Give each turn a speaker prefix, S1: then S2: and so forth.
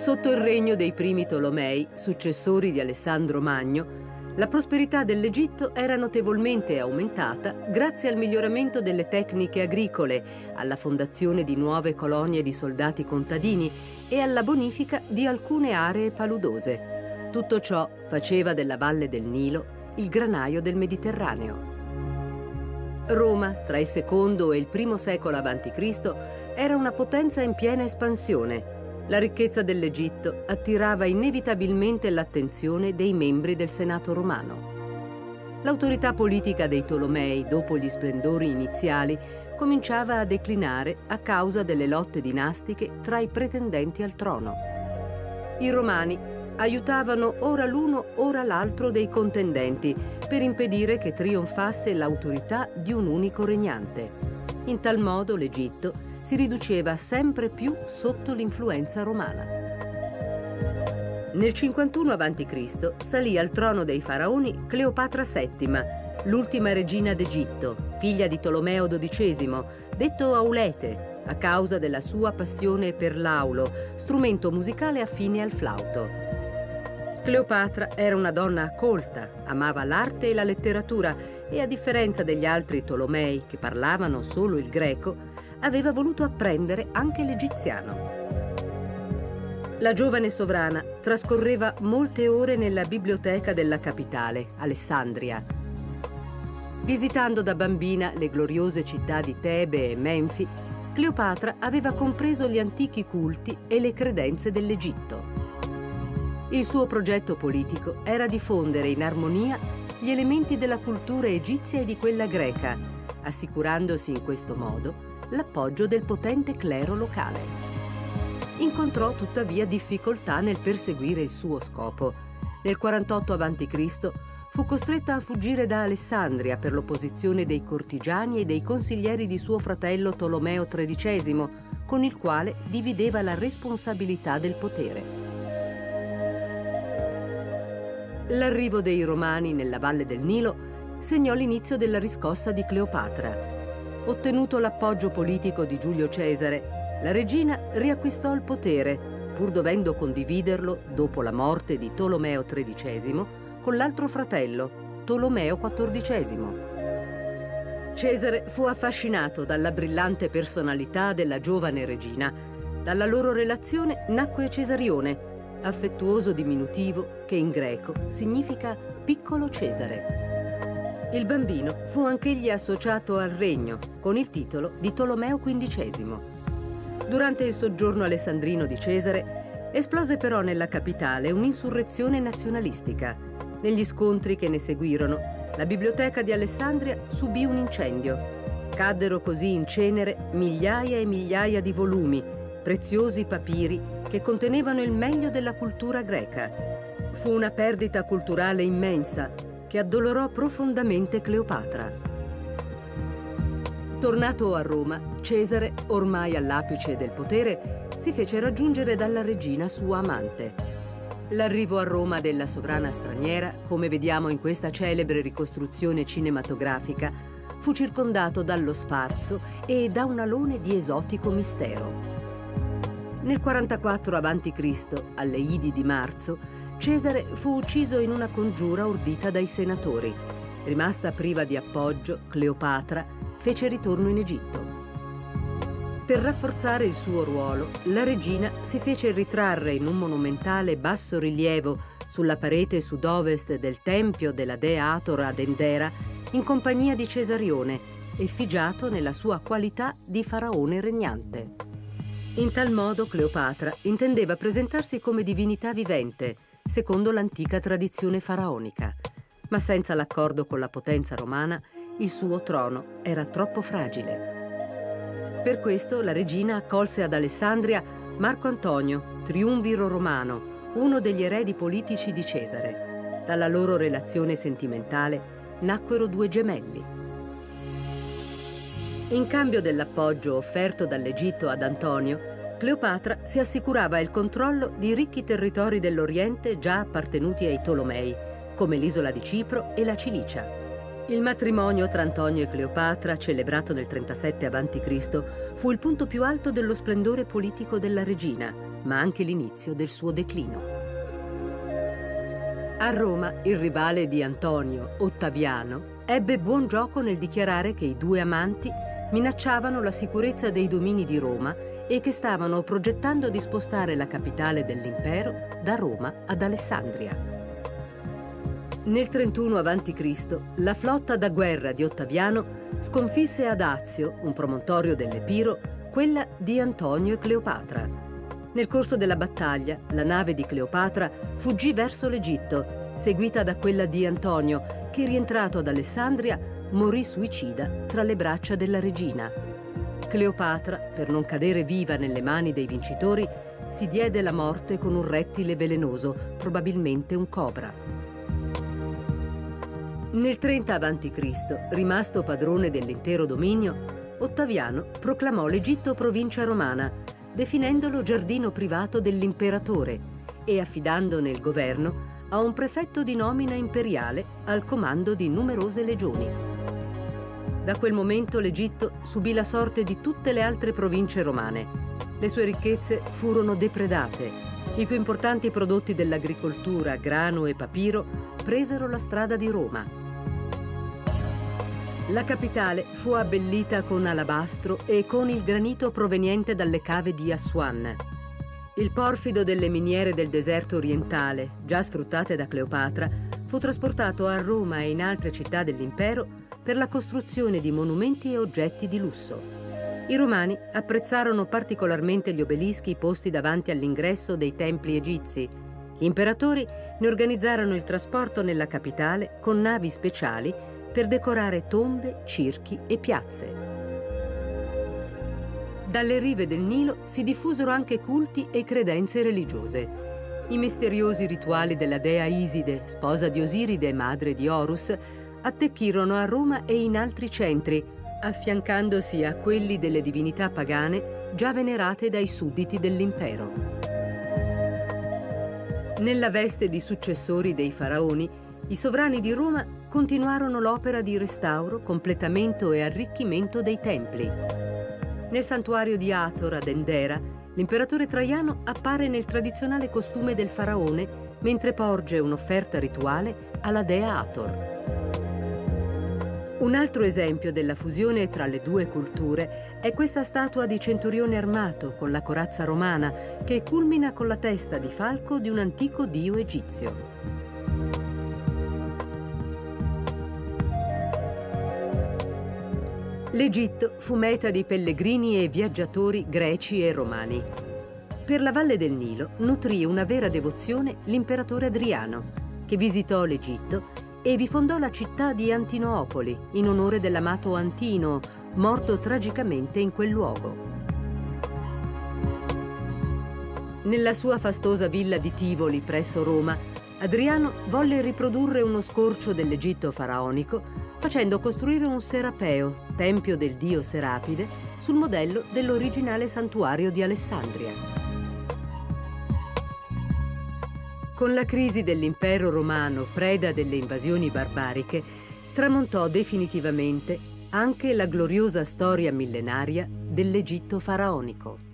S1: Sotto il regno dei primi Tolomei, successori di Alessandro Magno, la prosperità dell'Egitto era notevolmente aumentata grazie al miglioramento delle tecniche agricole, alla fondazione di nuove colonie di soldati contadini e alla bonifica di alcune aree paludose. Tutto ciò faceva della valle del Nilo il granaio del Mediterraneo. Roma, tra il secondo e il primo secolo a.C., era una potenza in piena espansione. La ricchezza dell'Egitto attirava inevitabilmente l'attenzione dei membri del Senato romano. L'autorità politica dei Tolomei, dopo gli splendori iniziali, cominciava a declinare a causa delle lotte dinastiche tra i pretendenti al trono. I romani aiutavano ora l'uno ora l'altro dei contendenti per impedire che trionfasse l'autorità di un unico regnante. In tal modo l'Egitto si riduceva sempre più sotto l'influenza romana. Nel 51 a.C. salì al trono dei faraoni Cleopatra VII, l'ultima regina d'Egitto, figlia di Tolomeo XII, detto Aulete, a causa della sua passione per l'aulo, strumento musicale affine al flauto. Cleopatra era una donna colta, amava l'arte e la letteratura e a differenza degli altri Tolomei che parlavano solo il greco, aveva voluto apprendere anche l'egiziano. La giovane sovrana trascorreva molte ore nella biblioteca della capitale, Alessandria. Visitando da bambina le gloriose città di Tebe e Menfi, Cleopatra aveva compreso gli antichi culti e le credenze dell'Egitto. Il suo progetto politico era diffondere in armonia gli elementi della cultura egizia e di quella greca, assicurandosi in questo modo l'appoggio del potente clero locale. Incontrò tuttavia difficoltà nel perseguire il suo scopo. Nel 48 a.C. fu costretta a fuggire da Alessandria per l'opposizione dei cortigiani e dei consiglieri di suo fratello Tolomeo XIII, con il quale divideva la responsabilità del potere. L'arrivo dei Romani nella valle del Nilo segnò l'inizio della riscossa di Cleopatra. Ottenuto l'appoggio politico di Giulio Cesare, la regina riacquistò il potere, pur dovendo condividerlo, dopo la morte di Tolomeo XIII, con l'altro fratello, Tolomeo XIV. Cesare fu affascinato dalla brillante personalità della giovane regina. Dalla loro relazione nacque Cesarione, affettuoso diminutivo che in greco significa piccolo Cesare. Il bambino fu anch'egli associato al regno con il titolo di Tolomeo XV. Durante il soggiorno alessandrino di Cesare esplose però nella capitale un'insurrezione nazionalistica. Negli scontri che ne seguirono, la biblioteca di Alessandria subì un incendio. Caddero così in cenere migliaia e migliaia di volumi, preziosi papiri che contenevano il meglio della cultura greca. Fu una perdita culturale immensa che addolorò profondamente Cleopatra. Tornato a Roma, Cesare, ormai all'apice del potere, si fece raggiungere dalla regina sua amante. L'arrivo a Roma della sovrana straniera, come vediamo in questa celebre ricostruzione cinematografica, fu circondato dallo sfarzo e da un alone di esotico mistero. Nel 44 a.C., alle Idi di marzo, Cesare fu ucciso in una congiura ordita dai senatori. Rimasta priva di appoggio, Cleopatra fece ritorno in Egitto. Per rafforzare il suo ruolo, la regina si fece ritrarre in un monumentale basso rilievo sulla parete sud-ovest del tempio della dea Ator ad Endera in compagnia di Cesarione, effigiato nella sua qualità di faraone regnante. In tal modo Cleopatra intendeva presentarsi come divinità vivente, secondo l'antica tradizione faraonica. Ma senza l'accordo con la potenza romana, il suo trono era troppo fragile. Per questo la regina accolse ad Alessandria Marco Antonio, triumviro romano, uno degli eredi politici di Cesare. Dalla loro relazione sentimentale nacquero due gemelli. In cambio dell'appoggio offerto dall'Egitto ad Antonio, Cleopatra si assicurava il controllo di ricchi territori dell'Oriente già appartenuti ai Tolomei, come l'isola di Cipro e la Cilicia. Il matrimonio tra Antonio e Cleopatra, celebrato nel 37 a.C., fu il punto più alto dello splendore politico della regina. ma anche l'inizio del suo declino. A Roma, il rivale di Antonio, Ottaviano, ebbe buon gioco nel dichiarare che i due amanti minacciavano la sicurezza dei domini di Roma e che stavano progettando di spostare la capitale dell'impero da Roma ad Alessandria. Nel 31 a.C. la flotta da guerra di Ottaviano sconfisse ad Azio, un promontorio dell'Epiro, quella di Antonio e Cleopatra. Nel corso della battaglia, la nave di Cleopatra fuggì verso l'Egitto, seguita da quella di Antonio, che rientrato ad Alessandria morì suicida tra le braccia della regina. Cleopatra, per non cadere viva nelle mani dei vincitori, si diede la morte con un rettile velenoso, probabilmente un cobra. Nel 30 a.C., rimasto padrone dell'intero dominio, Ottaviano proclamò l'Egitto provincia romana, definendolo giardino privato dell'imperatore e affidandone il governo a un prefetto di nomina imperiale al comando di numerose legioni. Da quel momento l'Egitto subì la sorte di tutte le altre province romane. Le sue ricchezze furono depredate. I più importanti prodotti dell'agricoltura, grano e papiro, presero la strada di Roma. La capitale fu abbellita con alabastro e con il granito proveniente dalle cave di Aswan. Il porfido delle miniere del deserto orientale, già sfruttate da Cleopatra, fu trasportato a Roma e in altre città dell'impero per la costruzione di monumenti e oggetti di lusso. I romani apprezzarono particolarmente gli obelischi posti davanti all'ingresso dei templi egizi. Gli imperatori ne organizzarono il trasporto nella capitale con navi speciali per decorare tombe, circhi e piazze. Dalle rive del Nilo si diffusero anche culti e credenze religiose. I misteriosi rituali della dea Iside, sposa di Osiride e madre di Horus, attecchirono a Roma e in altri centri, affiancandosi a quelli delle divinità pagane già venerate dai sudditi dell'impero. Nella veste di successori dei faraoni, i sovrani di Roma continuarono l'opera di restauro, completamento e arricchimento dei templi. Nel santuario di Ator ad Endera, l'imperatore Traiano appare nel tradizionale costume del faraone mentre porge un'offerta rituale alla dea Ator. Un altro esempio della fusione tra le due culture è questa statua di centurione armato con la corazza romana che culmina con la testa di falco di un antico dio egizio. L'Egitto fu meta di pellegrini e viaggiatori greci e romani. Per la valle del Nilo nutrì una vera devozione l'imperatore Adriano, che visitò l'Egitto e vi fondò la città di Antinoopoli in onore dell'amato Antino, morto tragicamente in quel luogo. Nella sua fastosa villa di Tivoli presso Roma, Adriano volle riprodurre uno scorcio dell'Egitto faraonico facendo costruire un serapeo, tempio del dio Serapide, sul modello dell'originale santuario di Alessandria. Con la crisi dell'impero romano, preda delle invasioni barbariche, tramontò definitivamente anche la gloriosa storia millenaria dell'Egitto faraonico.